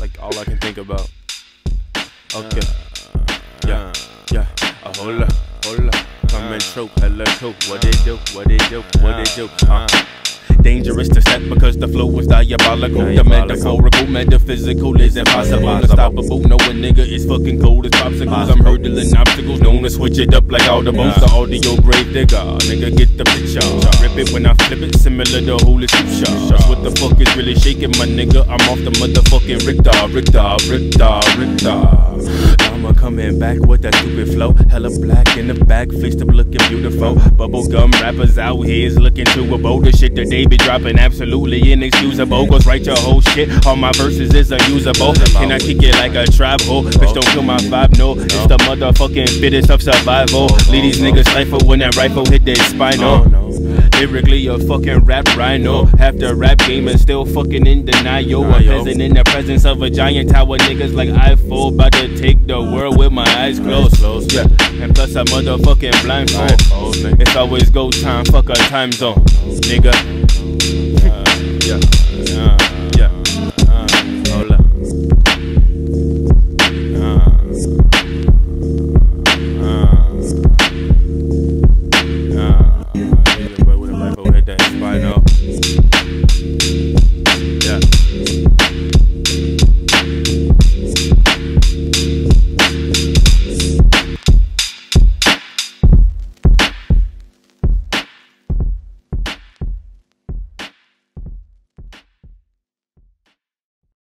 like all I can think about. Okay. Yeah, yeah. Uh, up, hold up. Come and choke, hella coke. What they do, what they do, what they do. Uh. Dangerous to step because the flow is diabolical. The metaphorical, metaphysical is impossible. Unstoppable. No a nigga is fucking cold as popsicles. I'm hurdling obstacles, switch it up like all The audio grave digger, nigga get the picture. Rip it when I flip it, similar to holy scripture. What the fuck is really shaking, my nigga? I'm off the motherfucking Richter, Richter, Richter, Richter. Coming back with that stupid flow. Hella black in the back, fixed up looking beautiful. Bubblegum rappers out here is looking to a boulder shit that they be dropping absolutely inexcusable. Cause write your whole shit, all my verses is unusable. Can I kick it like a travel? Bitch, don't kill my vibe, no. It's the motherfucking fittest of survival. Leave these niggas stifle when that rifle hit their spinal. Lyrically, a fucking rap rhino. Half the rap game is still fucking in denial. A peasant in the presence of a giant tower. Niggas like I about to take the world with my eyes closed. Yeah, and plus a motherfucking blindfold. It's always go time, fuck a time zone, nigga.